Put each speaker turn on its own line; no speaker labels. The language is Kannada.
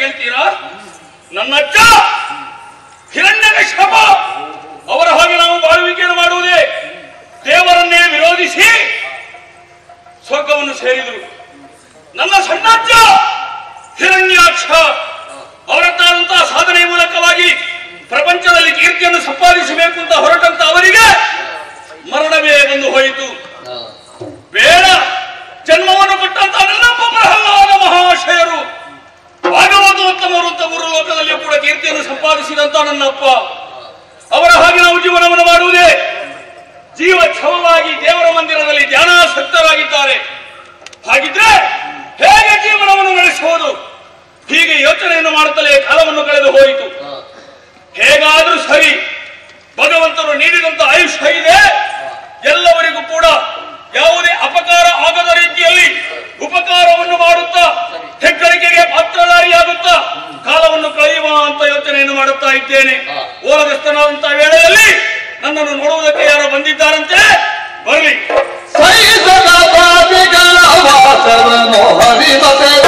ಹೇಳ್ತೀರಾ ನನ್ನ ಅಜ್ಜ ಹಿರಣ್ಯನ ಶಪ ಅವರ ಹಾಗೆ ನಾವು ಬಾಳುವಿಕೆಯನ್ನು ಮಾಡುವುದೇ. ದೇವರನ್ನೇ ವಿರೋಧಿಸಿ ಸ್ವರ್ಗವನ್ನು ಸೇರಿದರು. ನನ್ನ ಸಣ್ಣ ಅಜ್ಜ ಹಿರಣ್ಯಾಕ್ಷ ಅವರದ್ದಾದಂತಹ ಸಾಧನೆ ಮೂಲಕವಾಗಿ ಪ್ರಪಂಚದಲ್ಲಿ ಕೀರ್ತಿಯನ್ನು ಸಂಪಾದಿಸಬೇಕು ಅಂತ ಹೊರಟ ನನ್ನಪ್ಪ ಅವರ ಹಾಗೆ ನಾವು ಜೀವನವನ್ನು ಮಾಡುವುದೇ ಜೀವ ಛವವಾಗಿ ದೇವರ ಮಂದಿರದಲ್ಲಿ ಧ್ಯಾನಾಸಕ್ತರಾಗಿದ್ದಾರೆ. ಹಾಗಿದ್ರೆ ಹೇಗೆ ಜೀವನವನ್ನು ನಡೆಸಬಹುದು ಹೀಗೆ ಯೋಚನೆಯನ್ನು ಮಾಡುತ್ತಲೇ ಕಾಲವನ್ನು ಕಳೆದು ಹೋಯಿತು. ಹೇಗಾದರೂ ಸರಿ ಭಗವಂತರು ನೀಡಿದಂತ ಆಯುಷ್ಯ ಇದೆ. ನೋಡುವುದಕ್ಕೆ ಯಾರೋ ಬಂದಿದ್ದಾರಂತೆ? ಬರಲಿ.
ಸೈಸದ ಪಾಪಿಗಳ ವಾಸವನು ಹರಿಮತದಿ